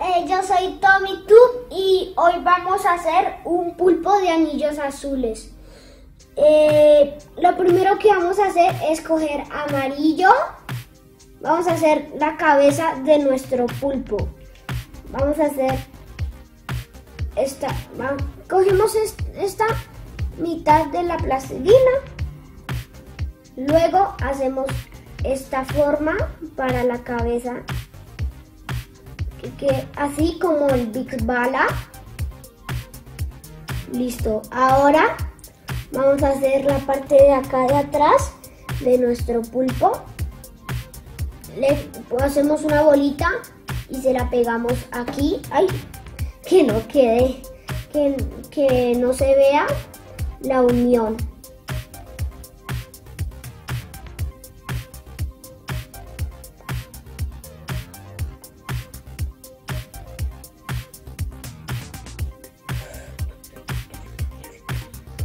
eh, yo soy Tommy Tube y hoy vamos a hacer un pulpo de anillos azules. Eh, lo primero que vamos a hacer es coger amarillo. Vamos a hacer la cabeza de nuestro pulpo. Vamos a hacer esta. Cogemos esta mitad de la plastilina. Luego hacemos esta forma para la cabeza que, así como el Big Bala. Listo. Ahora vamos a hacer la parte de acá de atrás de nuestro pulpo. Le hacemos una bolita y se la pegamos aquí. Ay, que no quede, que, que no se vea la unión.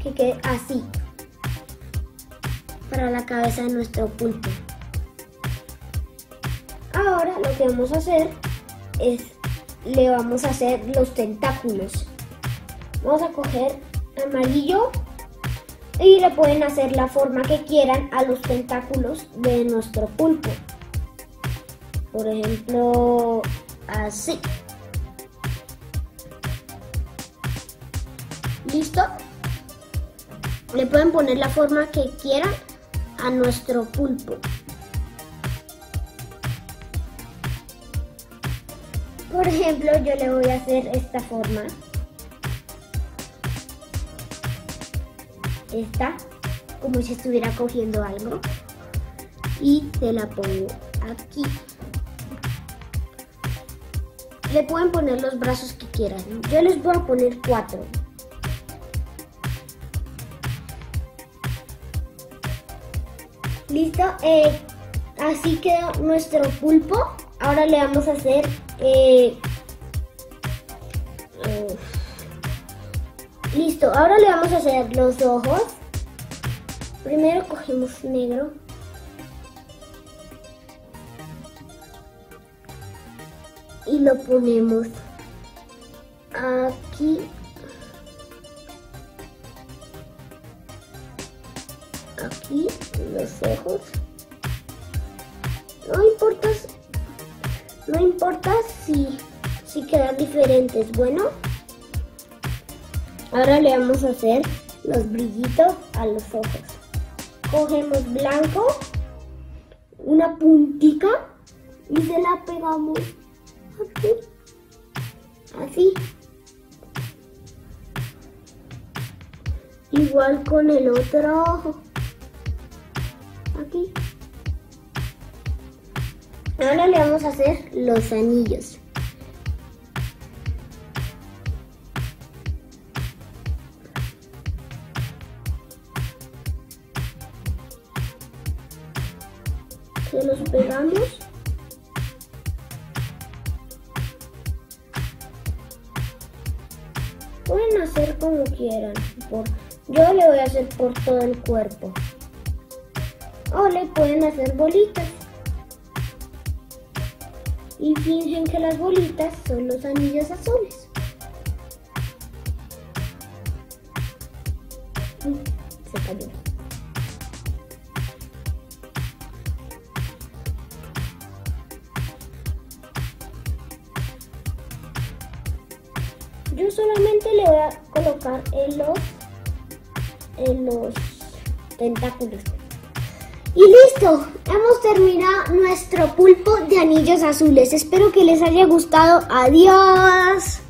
Que quede así para la cabeza de nuestro pulpo. Ahora lo que vamos a hacer es le vamos a hacer los tentáculos. Vamos a coger amarillo y le pueden hacer la forma que quieran a los tentáculos de nuestro pulpo. Por ejemplo, así. ¿Listo? Le pueden poner la forma que quieran a nuestro pulpo. Por ejemplo, yo le voy a hacer esta forma. Esta, como si estuviera cogiendo algo. Y se la pongo aquí. Le pueden poner los brazos que quieran. Yo les voy a poner cuatro. Listo, eh, así quedó nuestro pulpo. Ahora le vamos a hacer... Eh, listo, ahora le vamos a hacer los ojos. Primero cogemos negro. Y lo ponemos aquí aquí los ojos. No importa, no importa si, si quedan diferentes. Bueno, ahora le vamos a hacer los brillitos a los ojos. Cogemos blanco, una puntica y se la pegamos aquí, así. Igual con el otro ojo Ahora le vamos a hacer los anillos. Se los pegamos. Pueden hacer como quieran. Yo le voy a hacer por todo el cuerpo o le pueden hacer bolitas. Y fingen que las bolitas son los anillos azules. Se cayó. Yo solamente le voy a colocar en los, en los tentáculos. Y listo, hemos terminado nuestro pulpo de anillos azules. Espero que les haya gustado. Adiós.